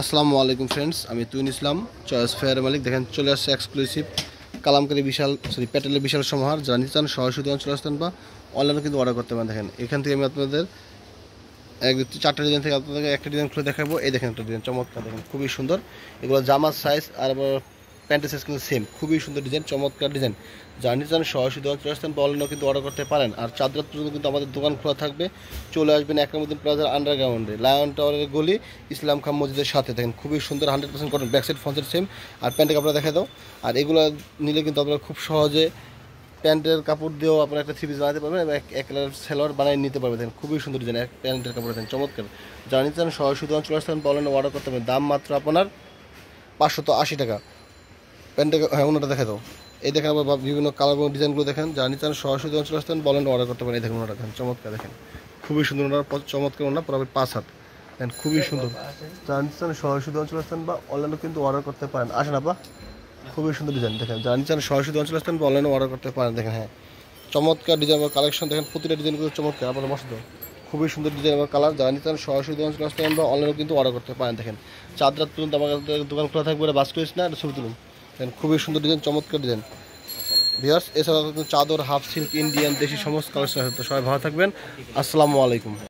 আসসালামু আলাইকুম ফ্রেন্ডস আমি তুইন ইসলাম চয়েস ফেয়ার মালিক। দেখেন, চলে আসছে এক্সক্লুসিভ কালামকারী বিশাল সরি প্যাটেলের বিশাল সমাহার, যারা নিতে চান সরাসরি দোকান চলে আসতেন বা অনলাইনে কিন্তু অর্ডার করতে পারেন। দেখেন, এখান থেকে আমি আপনাদের এক চারটা ডিজাইন থেকে আপনাদেরকে একটা ডিজাইন খুলে দেখাবো। এই দেখেন একটা ডিজাইন চমৎকার। দেখেন, খুবই সুন্দর। এগুলো জামার সাইজ আর প্যান্টের সাইজ কিন্তু সেম খুবই সুন্দর ডিজাইন চমৎকার ডিজাইন যা চান সরাসরি দোকান চলে আসতেন বা কিন্তু অর্ডার করতে পারেন। আর চার রাত পর্যন্ত কিন্তু আমাদের দোকান খোলা থাকবে। চলে আসবেন একরামুদ্দিন প্লাজার আন্ডারগ্রাউন্ডে লায়ন টাওয়ারের গলি, ইসলাম খান মসজিদের সাথে। দেখেন, খুবই সুন্দর hundred percent cotton back side ফ্রন্টের সেম আর প্যান্টের কাপড় দেখা দাও। আর এগুলো নিলে কিন্তু আপনারা খুব সহজে প্যান্টের কাপড় দিয়েও আপনারা একটা থ্রি পিস বানাতে পারবেন এবং এক কালার সেলোয়ার বানিয়ে নিতে পারবেন। খুবই সুন্দর ডিজাইন এক প্যান্টের কাপড়, দেখেন, চমৎকার। যারা চান সরাসরি দোকান চলে আসতেন বলেন অর্ডার করতে পারবেন। দাম মাত্র আপনার পাঁচশত আশি টাকা। প্যান্টের হ্যাঁ ওনাটা দেখা দাও। এই দেখেন আবার বিভিন্ন কালার এবং ডিজাইনগুলো দেখেন। যারা নিতে সরাসরি দোকান চলে আসতেন বলেন অর্ডার করতে পারেন। এই দেখেন ওনারা দেখেন, চমৎকার দেখেন। খুবই সুন্দর ওনার চমৎকার ওনার, পুরো পাঁচ হাত। দেখেন, খুবই সুন্দর। নিতে চান, সরাসরি দোকান চলে আসতেন বা অনলাইনে কিন্তু অর্ডার করতে পারেন। আসেন আপা, খুবই সুন্দর ডিজাইন দেখেন। নিতে চান, সরাসরি দোকান চলে আসতেন বা অনলাইনে অর্ডার করতে পারেন। দেখেন হ্যাঁ। চমৎকার ডিজাইন বা কালেকশন দেখেন, প্রতিটা ডিজাইনগুলো চমৎকার। আপনার মস্ত খুবই সুন্দর ডিজাইন এবং কালার যারা চান, সরাসরি দোকান চলে আসতে বা অনলাইনে কিন্তু অর্ডার করতে পারেন। দেখেন চার রাত পর্যন্ত আমার দোকান খোলা থাকবে বাস করিস না ছবি তুলুন। দেখেন খুবই সুন্দর ডিজাইন চমৎকার ডিজাইন ভিয়ার্স এছাড়া চাদর হাফ সিল্ক ইন্ডিয়ান দেশি, সমস্ত কালেকশন সবাই ভালো থাকবেন। আসসালামু আলাইকুম।